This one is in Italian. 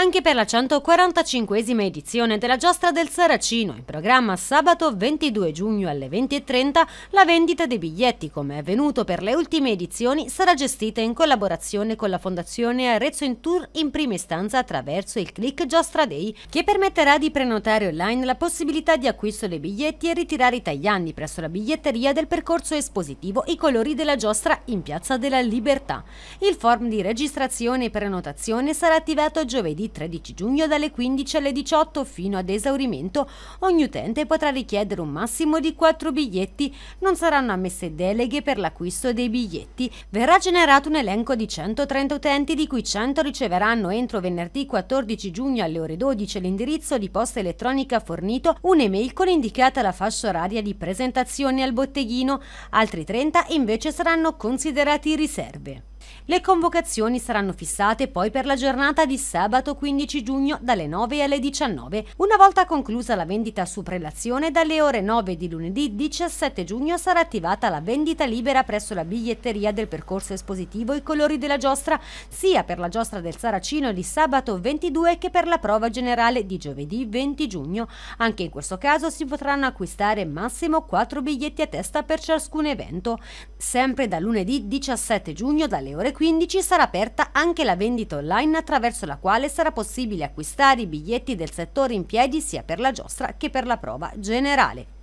Anche per la 145esima edizione della Giostra del Saracino, in programma sabato 22 giugno alle 20.30, la vendita dei biglietti, come è avvenuto per le ultime edizioni, sarà gestita in collaborazione con la Fondazione Arezzo in Tour in prima istanza attraverso il click Giostra Day, che permetterà di prenotare online la possibilità di acquisto dei biglietti e ritirare i tagliandi presso la biglietteria del percorso espositivo I colori della giostra in Piazza della Libertà. Il form di registrazione e prenotazione sarà attivato giovedì 13 giugno dalle 15 alle 18 fino ad esaurimento. Ogni utente potrà richiedere un massimo di 4 biglietti. Non saranno ammesse deleghe per l'acquisto dei biglietti. Verrà generato un elenco di 130 utenti di cui 100 riceveranno entro venerdì 14 giugno alle ore 12 l'indirizzo di posta elettronica fornito un'email con indicata la fascia oraria di presentazione al botteghino. Altri 30 invece saranno considerati riserve. Le convocazioni saranno fissate poi per la giornata di sabato 15 giugno dalle 9 alle 19. Una volta conclusa la vendita su prelazione, dalle ore 9 di lunedì 17 giugno sarà attivata la vendita libera presso la biglietteria del percorso espositivo I colori della giostra, sia per la giostra del Saracino di sabato 22 che per la prova generale di giovedì 20 giugno. Anche in questo caso si potranno acquistare massimo 4 biglietti a testa per ciascun evento. Sempre da lunedì 17 giugno dalle ore 15 sarà aperta anche la vendita online attraverso la quale sarà possibile acquistare i biglietti del settore in piedi sia per la giostra che per la prova generale.